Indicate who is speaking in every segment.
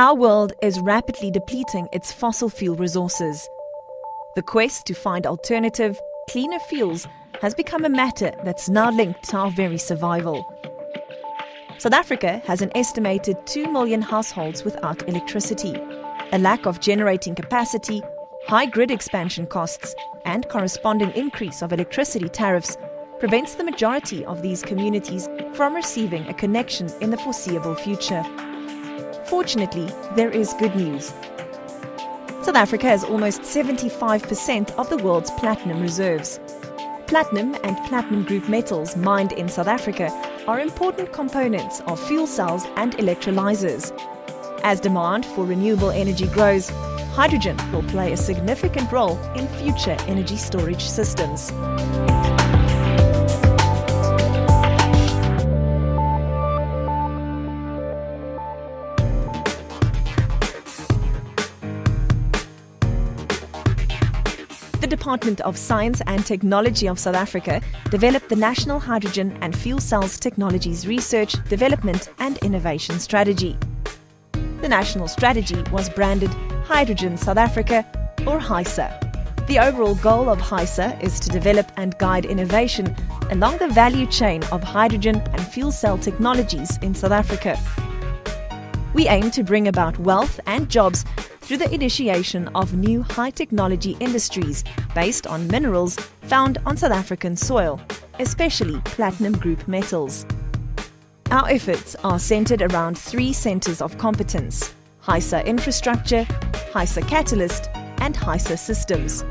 Speaker 1: Our world is rapidly depleting its fossil fuel resources. The quest to find alternative, cleaner fuels has become a matter that's now linked to our very survival. South Africa has an estimated 2 million households without electricity. A lack of generating capacity, high grid expansion costs, and corresponding increase of electricity tariffs prevents the majority of these communities from receiving a connection in the foreseeable future. Fortunately, there is good news. South Africa has almost 75% of the world's platinum reserves. Platinum and platinum group metals mined in South Africa are important components of fuel cells and electrolyzers. As demand for renewable energy grows, hydrogen will play a significant role in future energy storage systems. Department of Science and Technology of South Africa developed the National Hydrogen and Fuel Cells Technologies Research, Development and Innovation Strategy. The national strategy was branded Hydrogen South Africa or HySA. The overall goal of HySA is to develop and guide innovation along the value chain of hydrogen and fuel cell technologies in South Africa. We aim to bring about wealth and jobs through the initiation of new high technology industries based on minerals found on South African soil, especially platinum group metals. Our efforts are centered around three centers of competence HySA Infrastructure, HySA Catalyst, and HySA Systems.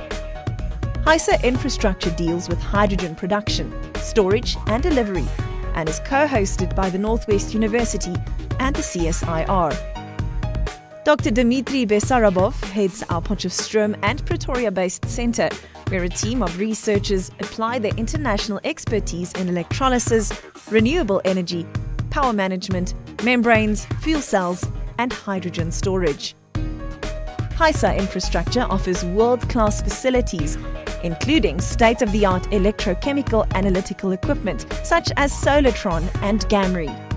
Speaker 1: HySA Infrastructure deals with hydrogen production, storage, and delivery and is co hosted by the Northwest University and the CSIR. Dr. Dmitry Bessarabov heads our Potchefstroom and Pretoria based centre, where a team of researchers apply their international expertise in electrolysis, renewable energy, power management, membranes, fuel cells, and hydrogen storage. HySA infrastructure offers world class facilities, including state of the art electrochemical analytical equipment such as Solartron and Gamry.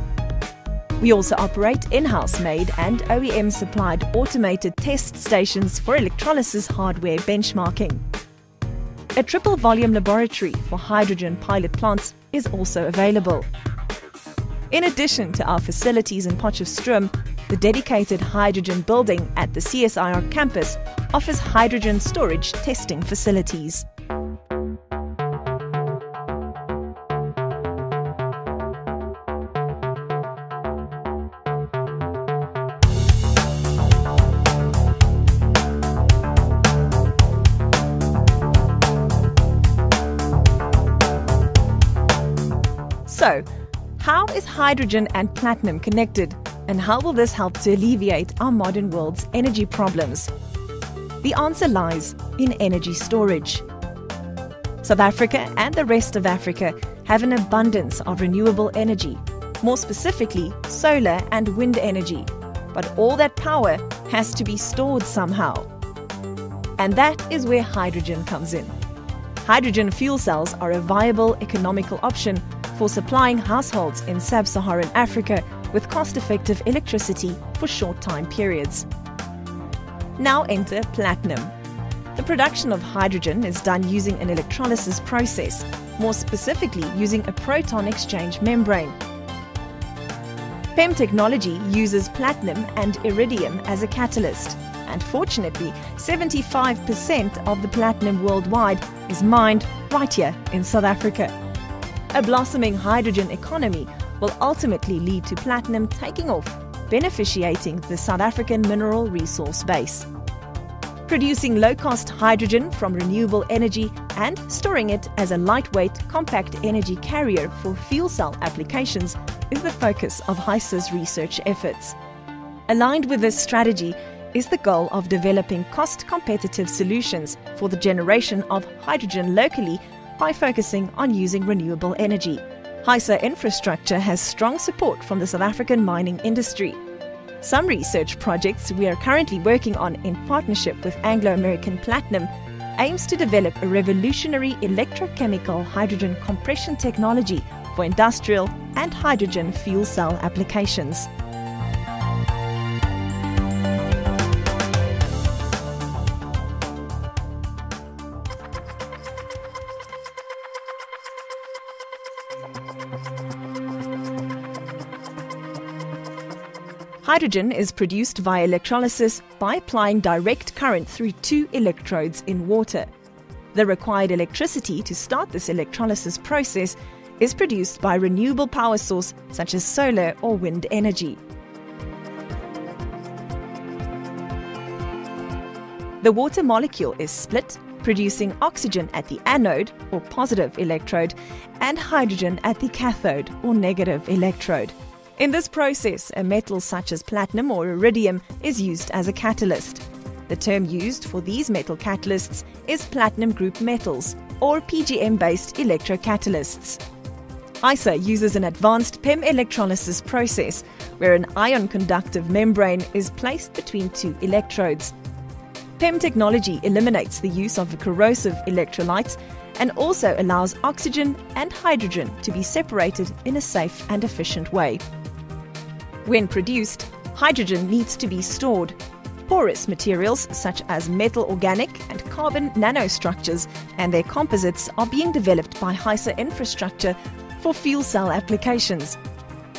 Speaker 1: We also operate in house made and OEM supplied automated test stations for electrolysis hardware benchmarking. A triple volume laboratory for hydrogen pilot plants is also available. In addition to our facilities in Potchefstroom, the dedicated hydrogen building at the CSIR campus offers hydrogen storage testing facilities. So, how is hydrogen and platinum connected, and how will this help to alleviate our modern world's energy problems? The answer lies in energy storage. South Africa and the rest of Africa have an abundance of renewable energy, more specifically, solar and wind energy. But all that power has to be stored somehow. And that is where hydrogen comes in. Hydrogen fuel cells are a viable economical option for supplying households in sub Saharan Africa with cost effective electricity for short time periods. Now enter platinum. The production of hydrogen is done using an electrolysis process, more specifically using a proton exchange membrane. PEM technology uses platinum and iridium as a catalyst, and fortunately, 75% of the platinum worldwide is mined right here in South Africa. A blossoming hydrogen economy will ultimately lead to platinum taking off, beneficiating the South African mineral resource base. Producing low cost hydrogen from renewable energy and storing it as a lightweight, compact energy carrier for fuel cell applications is the focus of HySA's research efforts. Aligned with this strategy is the goal of developing cost competitive solutions for the generation of hydrogen locally by focusing on using renewable energy. HySA infrastructure has strong support from the South African mining industry. Some research projects we are currently working on in partnership with Anglo American Platinum aims to develop a revolutionary electrochemical hydrogen compression technology for industrial and hydrogen fuel cell applications. Hydrogen is produced via electrolysis by applying direct current through two electrodes in water. The required electricity to start this electrolysis process is produced by renewable power source such as solar or wind energy. The water molecule is split, producing oxygen at the anode or positive electrode and hydrogen at the cathode or negative electrode. In this process, a metal such as platinum or iridium is used as a catalyst. The term used for these metal catalysts is platinum group metals or PGM based electrocatalysts. HySA uses an advanced PEM electrolysis process where an ion conductive membrane is placed between two electrodes. PEM technology eliminates the use of corrosive electrolytes and also allows oxygen and hydrogen to be separated in a safe and efficient way. When produced, hydrogen needs to be stored. Porous materials such as metal organic and carbon nanostructures and their composites are being developed by HySA Infrastructure for fuel cell applications.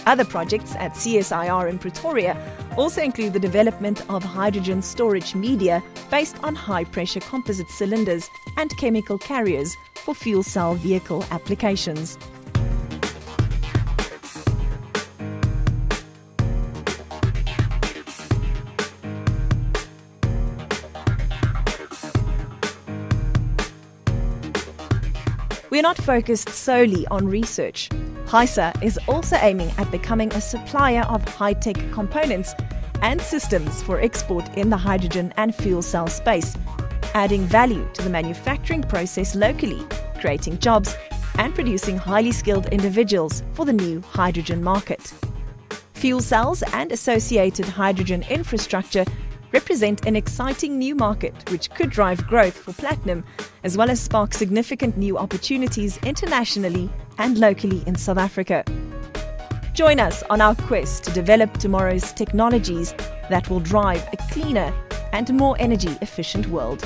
Speaker 1: Other projects at CSIR in Pretoria also include the development of hydrogen storage media based on high pressure composite cylinders and chemical carriers for fuel cell vehicle applications. We're not focused solely on research. HySA is also aiming at becoming a supplier of high tech components and systems for export in the hydrogen and fuel cell space, adding value to the manufacturing process locally, creating jobs, and producing highly skilled individuals for the new hydrogen market. Fuel cells and associated hydrogen infrastructure represent an exciting new market which could drive growth for platinum as well as spark significant new opportunities internationally and locally in South Africa. Join us on our quest to develop tomorrow's technologies that will drive a cleaner and more energy efficient world.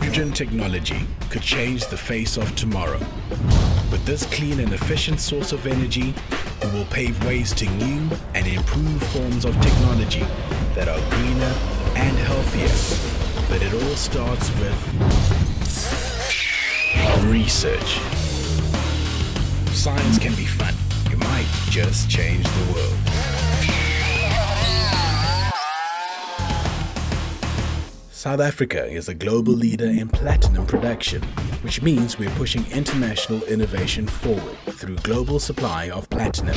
Speaker 2: Hydrogen technology could change the face of tomorrow. With this clean and efficient source of energy, we will pave ways to new and improved forms of technology that are greener and healthier. But it all starts with research. Science can be fun. You might just change the world. South Africa is a global leader in platinum production, which means we're pushing international innovation forward through global supply of platinum.